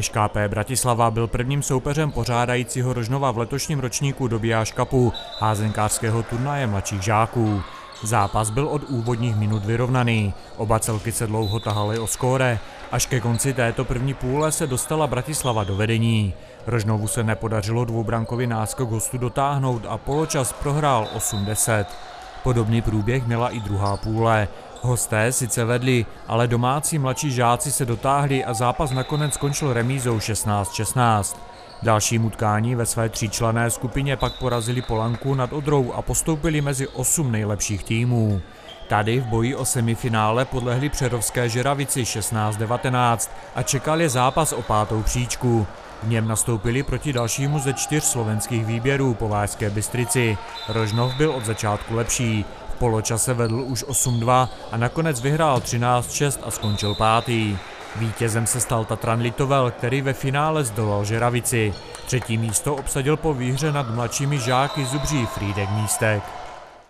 ŠKP Bratislava byl prvním soupeřem pořádajícího Rožnova v letošním ročníku Dobijáš Cupu, házenkářského turnaje mladších žáků. Zápas byl od úvodních minut vyrovnaný. Oba celky se dlouho tahaly o skóre. Až ke konci této první půle se dostala Bratislava do vedení. Rožnovu se nepodařilo dvoubrankový náskok hostu dotáhnout a poločas prohrál 8-10. Podobný průběh měla i druhá půle. Hosté sice vedli, ale domácí mladší žáci se dotáhli a zápas nakonec skončil remízou 16-16. Dalším utkání ve své tříčlené skupině pak porazili Polanku nad Odrou a postoupili mezi osm nejlepších týmů. Tady v boji o semifinále podlehli Přerovské žeravici 16-19 a čekal je zápas o pátou příčku. V něm nastoupili proti dalšímu ze čtyř slovenských výběrů po Vážské Bystrici. Rožnov byl od začátku lepší. V poločase vedl už 8-2 a nakonec vyhrál 13-6 a skončil pátý. Vítězem se stal Tatran Litovel, který ve finále zdolal Žeravici. Třetí místo obsadil po výhře nad mladšími žáky Zubří Frídek Místek.